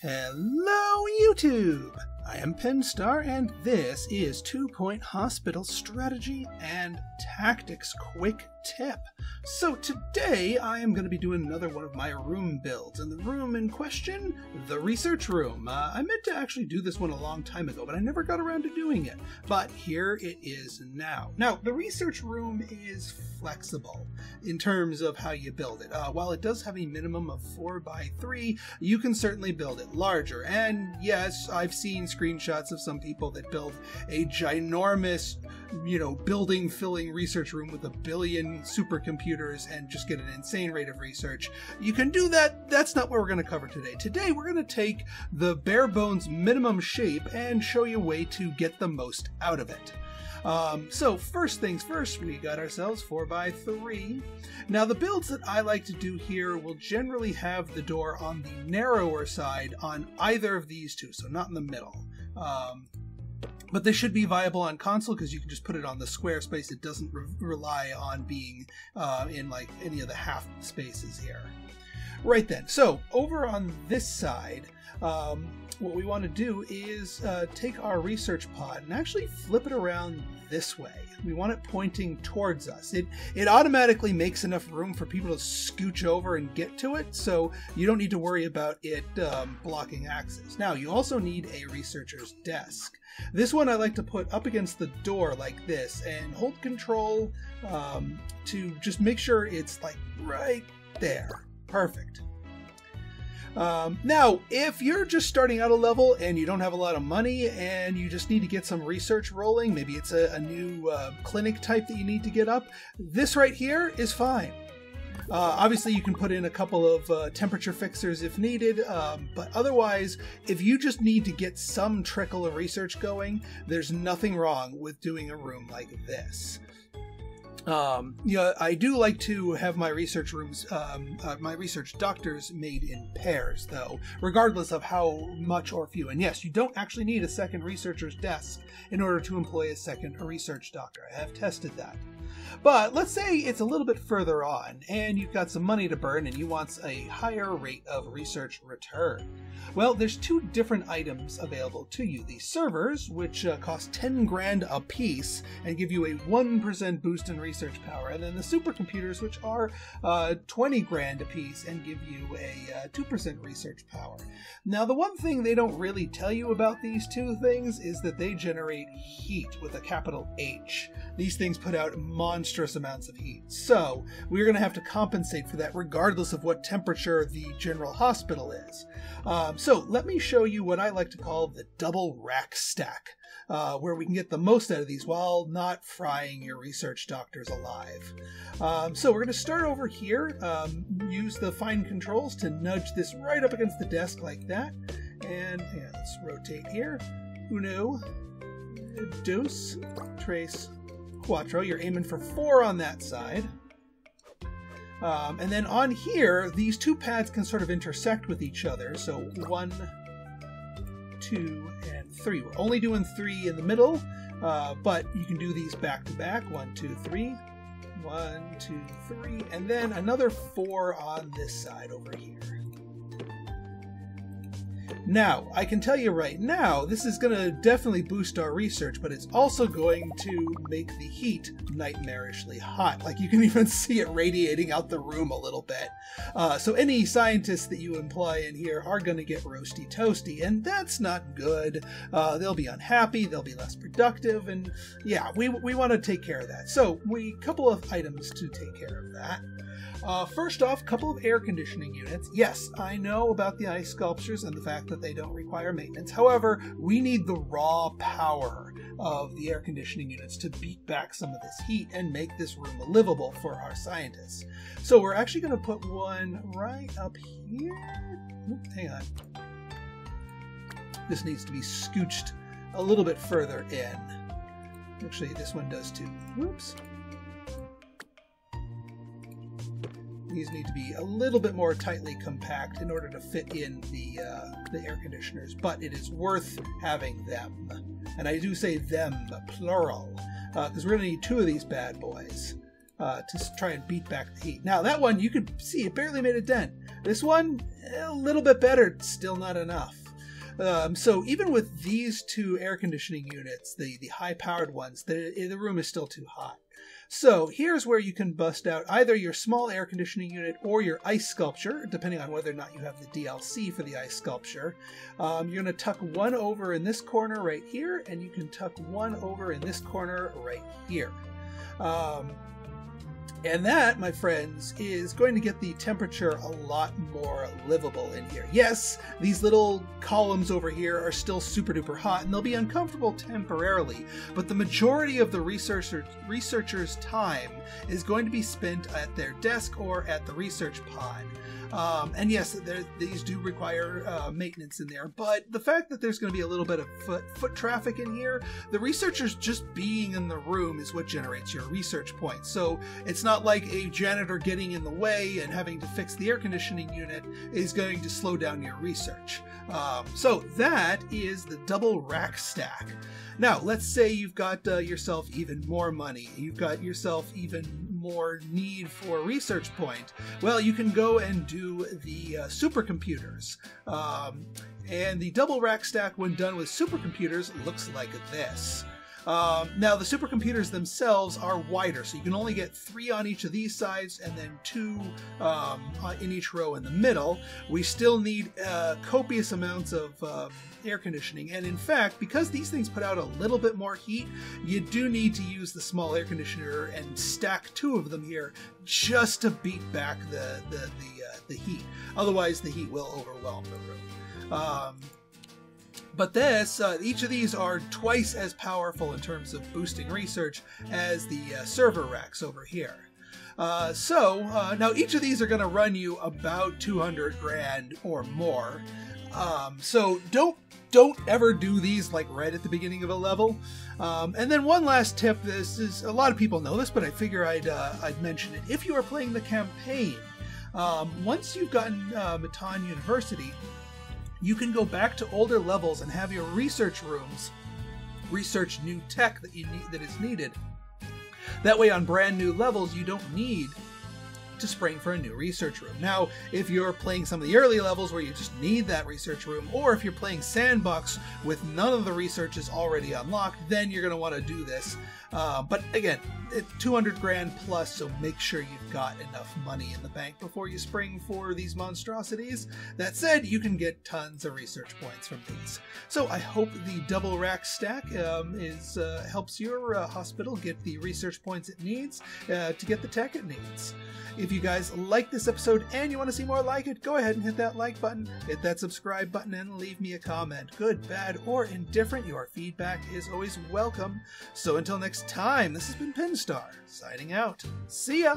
Hello, YouTube! I am Pinstar, and this is Two Point Hospital Strategy and Tactics Quick Tip. So, today I am going to be doing another one of my room builds, and the room in question, the research room. Uh, I meant to actually do this one a long time ago, but I never got around to doing it. But here it is now. Now, the research room is flexible in terms of how you build it. Uh, while it does have a minimum of 4 by 3 you can certainly build it larger. And yes, I've seen screenshots of some people that build a ginormous, you know, building filling research room with a billion supercomputers and just get an insane rate of research. You can do that. That's not what we're going to cover today. Today, we're going to take the bare bones minimum shape and show you a way to get the most out of it. Um, so first things first, we got ourselves 4x3. Now the builds that I like to do here will generally have the door on the narrower side on either of these two, so not in the middle. Um, but they should be viable on console because you can just put it on the square space. It doesn't re rely on being uh, in like any of the half spaces here. Right then, so over on this side, um, what we want to do is uh, take our research pod and actually flip it around this way. We want it pointing towards us. It it automatically makes enough room for people to scooch over and get to it, so you don't need to worry about it um, blocking access. Now, you also need a researcher's desk. This one I like to put up against the door like this and hold control um, to just make sure it's like right there. Perfect. Um, now, if you're just starting out a level and you don't have a lot of money and you just need to get some research rolling, maybe it's a, a new uh, clinic type that you need to get up, this right here is fine. Uh, obviously, you can put in a couple of uh, temperature fixers if needed, um, but otherwise, if you just need to get some trickle of research going, there's nothing wrong with doing a room like this. Um, yeah, I do like to have my research rooms, um, uh, my research doctors made in pairs, though, regardless of how much or few. And yes, you don't actually need a second researcher's desk in order to employ a second research doctor. I have tested that. But let's say it's a little bit further on and you've got some money to burn and you want a higher rate of research return. Well, there's two different items available to you. The servers, which uh, cost 10 grand a piece and give you a 1% boost in research power, and then the supercomputers, which are uh, 20 grand a piece and give you a uh, 2% research power. Now, the one thing they don't really tell you about these two things is that they generate heat with a capital H. These things put out monstrous amounts of heat. So, we're going to have to compensate for that regardless of what temperature the general hospital is. Um, so, let me show you what I like to call the double rack stack. Uh, where we can get the most out of these while not frying your research doctors alive. Um, so we're going to start over here, um, use the fine controls to nudge this right up against the desk like that. And yeah, let's rotate here. Uno, dos, tres, Quattro. You're aiming for four on that side. Um, and then on here, these two pads can sort of intersect with each other. So one, two, and three. We're only doing three in the middle, uh, but you can do these back to back. One, two, three. One, two, three. And then another four on this side over here. Now, I can tell you right now, this is going to definitely boost our research, but it's also going to make the heat nightmarishly hot. Like you can even see it radiating out the room a little bit. Uh, so any scientists that you employ in here are going to get roasty toasty, and that's not good. Uh, they'll be unhappy, they'll be less productive, and yeah, we, we want to take care of that. So we couple of items to take care of that. Uh, first off, a couple of air conditioning units. Yes, I know about the ice sculptures and the fact that they don't require maintenance. However, we need the raw power of the air conditioning units to beat back some of this heat and make this room livable for our scientists. So we're actually going to put one right up here. Oop, hang on. This needs to be scooched a little bit further in. Actually, this one does too. Whoops. These need to be a little bit more tightly compact in order to fit in the uh, the air conditioners, but it is worth having them. And I do say them, plural, because uh, we're going to need two of these bad boys uh, to try and beat back the heat. Now, that one, you could see it barely made a dent. This one, a little bit better, still not enough. Um, so even with these two air conditioning units, the, the high powered ones, the, the room is still too hot. So here's where you can bust out either your small air conditioning unit or your ice sculpture, depending on whether or not you have the DLC for the ice sculpture. Um, you're going to tuck one over in this corner right here, and you can tuck one over in this corner right here. Um, and that, my friends, is going to get the temperature a lot more livable in here. Yes, these little columns over here are still super duper hot and they'll be uncomfortable temporarily, but the majority of the researcher, researcher's time is going to be spent at their desk or at the research pod. Um, and yes, these do require uh, maintenance in there, but the fact that there's going to be a little bit of foot, foot traffic in here, the researchers just being in the room is what generates your research points. So it's not like a janitor getting in the way and having to fix the air conditioning unit is going to slow down your research. Um, so that is the double rack stack. Now, let's say you've got uh, yourself even more money. You've got yourself even more need for research point. Well, you can go and do the uh, supercomputers. Um, and the double rack stack, when done with supercomputers, looks like this. Um, now, the supercomputers themselves are wider, so you can only get three on each of these sides and then two um, in each row in the middle. We still need uh, copious amounts of uh, air conditioning, and in fact, because these things put out a little bit more heat, you do need to use the small air conditioner and stack two of them here just to beat back the the the, uh, the heat. Otherwise, the heat will overwhelm the room. Um, but this, uh, each of these are twice as powerful in terms of boosting research as the uh, server racks over here. Uh, so uh, now each of these are going to run you about 200 grand or more. Um, so don't don't ever do these like right at the beginning of a level. Um, and then one last tip: this is a lot of people know this, but I figure I'd uh, I'd mention it. If you are playing the campaign, um, once you've gotten uh, Mitton University, you can go back to older levels and have your research rooms research new tech that you need that is needed. That way on brand new levels you don't need to spring for a new research room. Now, if you're playing some of the early levels where you just need that research room, or if you're playing Sandbox with none of the researches already unlocked, then you're going to want to do this. Uh, but again, it's 200 grand plus, so make sure you've got enough money in the bank before you spring for these monstrosities. That said, you can get tons of research points from these. So I hope the double rack stack um, is uh, helps your uh, hospital get the research points it needs uh, to get the tech it needs. If you guys like this episode and you want to see more like it, go ahead and hit that like button, hit that subscribe button, and leave me a comment. Good, bad, or indifferent, your feedback is always welcome. So until next time, this has been Pinstar, signing out. See ya!